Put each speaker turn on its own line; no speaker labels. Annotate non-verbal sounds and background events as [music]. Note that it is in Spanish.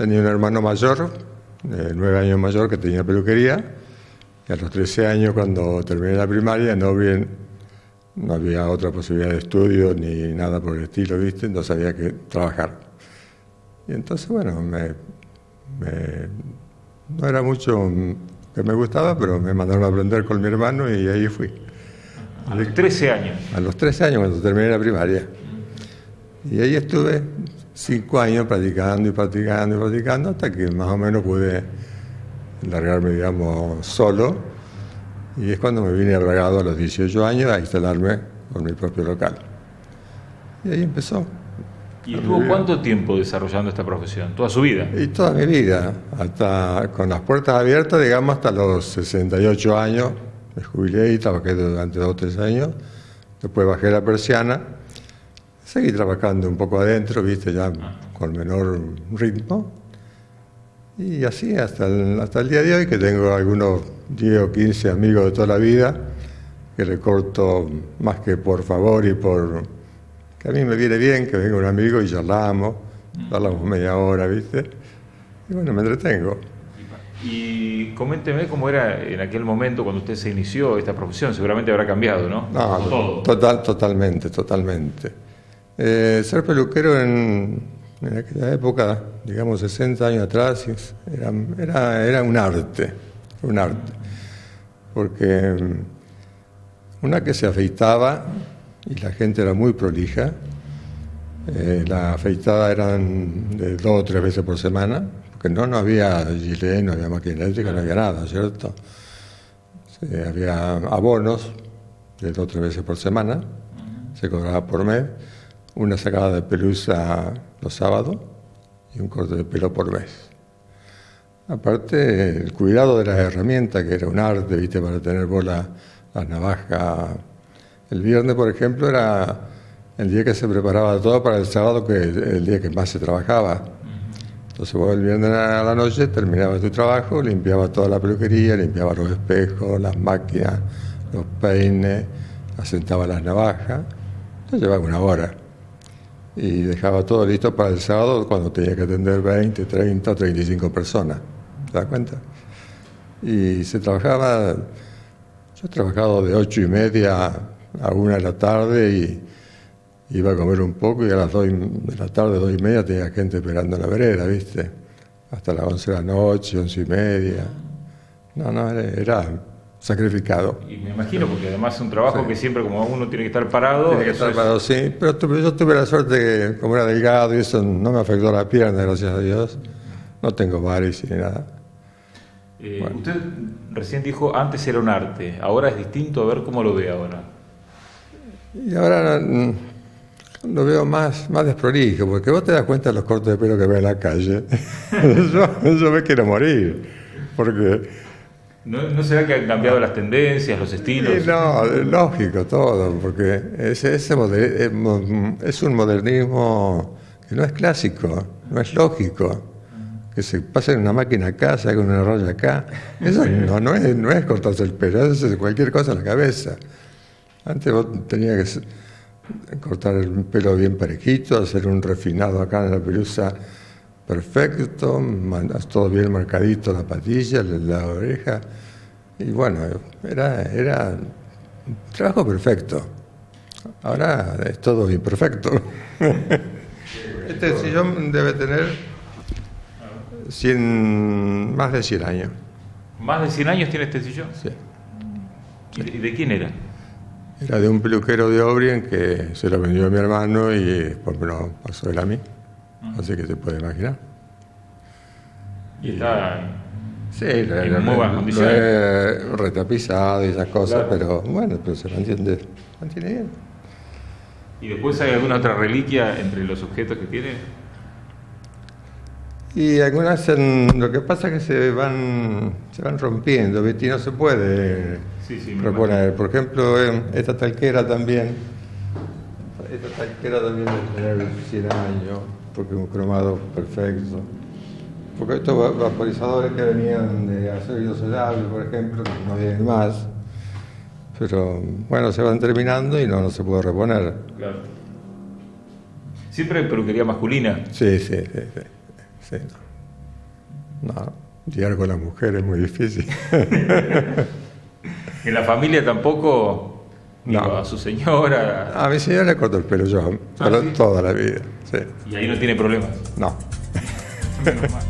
tenía un hermano mayor, nueve años mayor, que tenía peluquería. Y a los 13 años, cuando terminé la primaria, no, bien, no había otra posibilidad de estudio ni nada por el estilo, ¿viste? Entonces había que trabajar. Y entonces, bueno, me, no era mucho que me gustaba, pero me mandaron a aprender con mi hermano y ahí fui.
A los 13 años.
A los 13 años, cuando terminé la primaria. Y ahí estuve cinco años practicando y practicando y practicando hasta que más o menos pude largarme, digamos, solo. Y es cuando me vine a Bragado a los 18 años a instalarme con mi propio local. Y ahí empezó.
¿Y estuvo cuánto tiempo desarrollando esta profesión? ¿Toda su vida?
Y toda mi vida, hasta con las puertas abiertas, digamos, hasta los 68 años. Me jubilé y trabajé durante dos o tres años. Después bajé la persiana seguí trabajando un poco adentro, viste, ya con menor ritmo. Y así hasta el, hasta el día de hoy, que tengo algunos 10 o 15 amigos de toda la vida, que le corto más que por favor y por... que a mí me viene bien que venga un amigo y charlamos, hablamos media hora, viste. Y bueno, me entretengo.
Y coménteme cómo era en aquel momento cuando usted se inició esta profesión. Seguramente habrá cambiado, ¿no?
No, total, totalmente, totalmente. Eh, ser peluquero en, aquella época, digamos 60 años atrás, era, era, un arte, un arte. Porque mm, una que se afeitaba y la gente era muy prolija, eh, la afeitada eran de dos o tres veces por semana, porque no, no había gilet, no había máquina eléctrica, no había nada, ¿cierto? había abonos de dos o tres veces por semana, se cobraba por mes una sacada de pelusa los sábados y un corte de pelo por mes. Aparte, el cuidado de las herramientas, que era un arte, ¿viste? Para tener bola, las navajas. El viernes, por ejemplo, era el día que se preparaba todo para el sábado, que es el día que más se trabajaba. Entonces vos el viernes a la noche terminabas tu trabajo, limpiabas toda la peluquería, limpiabas los espejos, las máquinas, los peines, asentabas las navajas. Entonces llevaba una hora y dejaba todo listo para el sábado cuando tenía que atender 20, 30, 35 personas. ¿Te das cuenta? Y se trabajaba, yo he trabajado de ocho y media a una de la tarde y iba a comer un poco y a las dos de la tarde, dos y media, tenía gente esperando en la vereda, ¿viste? Hasta las once de la noche, once y media. No, no, era sacrificado.
Y me imagino, porque además es un trabajo que siempre como uno tiene que estar parado.
Tiene que estar parado, sí. Pero yo tuve la suerte que, como era delgado y eso no me afectó la pierna, gracias a Dios. No tengo varices ni nada.
Eh, usted recién dijo, antes era un arte, ahora es distinto, a ver cómo lo ve ahora.
Y ahora mm, lo veo más, más desprolijo, porque vos te das cuenta de los cortes de pelo que ve en la calle. [laughs] yo, yo me quiero morir, porque
¿No, ¿No, será que han cambiado las tendencias, los estilos?
no, lógico todo, porque ese eh, es un modernismo que no es clásico, no es lógico. Que se pase una máquina acá, se haga una raya acá. Eso no, no, es, no es cortarse el pelo, eso es cualquier cosa en la cabeza. Antes vos tenías que cortar el pelo bien parejito, hacer un refinado acá en la pelusa perfecto, todo bien marcadito la patilla, la, oreja. Y bueno, era, era un trabajo perfecto. Ahora es todo imperfecto. [laughs] este sillón debe tener 100, más de 100 años.
¿Más de 100 años tiene este sillón?
Sí.
¿Y de, quién era?
Era de un peluquero de Obrien que se lo vendió a mi hermano y después me lo pasó él a mí. Así que se puede imaginar.
Y está
sí, en muy buenas condiciones. retapizado y esas cosas, pero bueno, pero se mantiene, mantiene bien.
¿Y después hay alguna otra reliquia entre los objetos que tiene?
Y algunas, lo que pasa es que se van, se van rompiendo, ¿viste? Y no se puede sí, sí, proponer. Por ejemplo, esta talquera también, esta talquera también debe tener 100 años porque es un cromado perfecto. Porque estos vaporizadores que venían de acero inoxidable, por ejemplo, no vienen más. Pero bueno, se van terminando y no, no se puede reponer.
Claro. ¿Siempre peluquería masculina?
Sí, sí, sí. sí, No, lidiar con las mujeres es muy difícil. [laughs]
¿En la familia tampoco?
No.
A su señora.
A mi señora le corto el pelo yo,
Ah,
pero
¿sí?
toda la vida. Sí.
Y ahí no tiene problemas.
No. [laughs]
Menos mal.